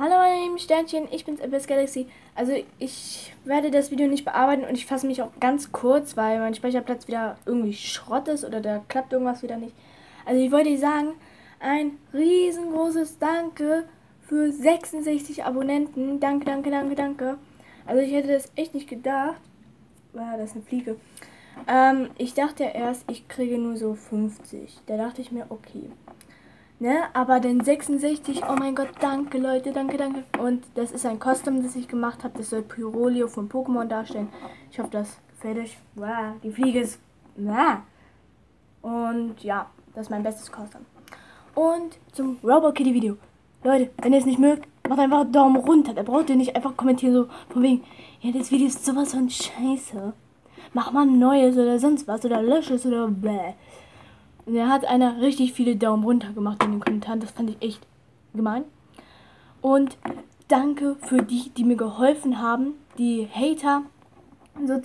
Hallo meine lieben Sternchen, ich bin's Abyss Galaxy. Also ich werde das Video nicht bearbeiten und ich fasse mich auch ganz kurz, weil mein Speicherplatz wieder irgendwie Schrott ist oder da klappt irgendwas wieder nicht. Also ich wollte sagen, ein riesengroßes Danke für 66 Abonnenten. Danke, danke, danke, danke. Also ich hätte das echt nicht gedacht. Ah, das ist eine Fliege. Ähm, ich dachte erst, ich kriege nur so 50. Da dachte ich mir, okay. Ne? Aber dann 66, oh mein Gott, danke Leute, danke, danke. Und das ist ein Custom, das ich gemacht habe. Das soll Pyrolio von Pokémon darstellen. Ich hoffe, das gefällt euch. Wow, die Fliege ist... Wow. Und ja, das ist mein bestes Custom. Und zum Robo Kitty Video. Leute, wenn ihr es nicht mögt, macht einfach einen Daumen runter. Da braucht ihr nicht einfach kommentieren so von wegen, ja, das Video ist sowas von scheiße. Mach mal ein neues oder sonst was oder lösch es oder bläh. Und da hat einer richtig viele Daumen runter gemacht in den Kommentaren. Das fand ich echt gemein. Und danke für die, die mir geholfen haben, die Hater so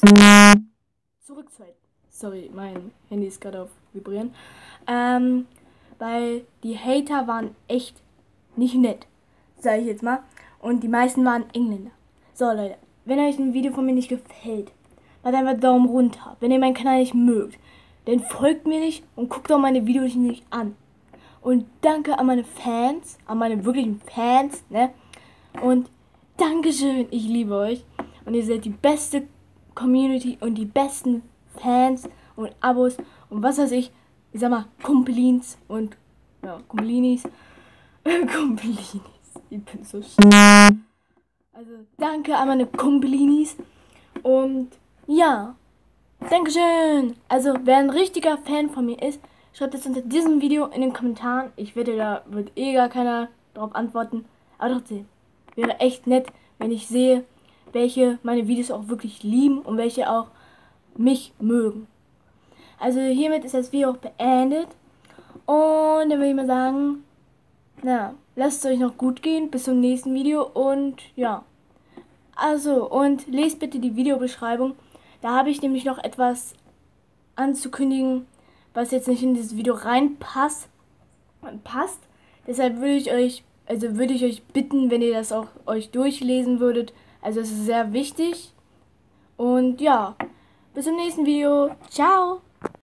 zurückzuhalten. Sorry, mein Handy ist gerade auf Vibrieren. Ähm, weil die Hater waren echt nicht nett, sage ich jetzt mal. Und die meisten waren Engländer. So, Leute, wenn euch ein Video von mir nicht gefällt, macht einfach Daumen runter. Wenn ihr meinen Kanal nicht mögt, dann folgt mir nicht und guckt auch meine Videos nicht an. Und danke an meine Fans, an meine wirklichen Fans, ne? Und Dankeschön, ich liebe euch. Und ihr seid die beste Community und die besten Fans und Abos und was weiß ich. Ich sag mal, Kumpelins und ja, Kumpelinis. Kumpelinis. Ich bin so schön. Also danke an meine Kumpelinis. Und ja, Dankeschön! Also, wer ein richtiger Fan von mir ist, schreibt es unter diesem Video in den Kommentaren. Ich wette, da wird eh gar keiner drauf antworten. Aber trotzdem, wäre echt nett, wenn ich sehe, welche meine Videos auch wirklich lieben und welche auch mich mögen. Also hiermit ist das Video auch beendet. Und dann würde ich mal sagen, na, lasst es euch noch gut gehen. Bis zum nächsten Video und ja. Also, und lest bitte die Videobeschreibung. Da habe ich nämlich noch etwas anzukündigen, was jetzt nicht in dieses Video reinpasst. Passt. Deshalb würde ich euch, also würde ich euch bitten, wenn ihr das auch euch durchlesen würdet. Also es ist sehr wichtig. Und ja, bis zum nächsten Video. Ciao.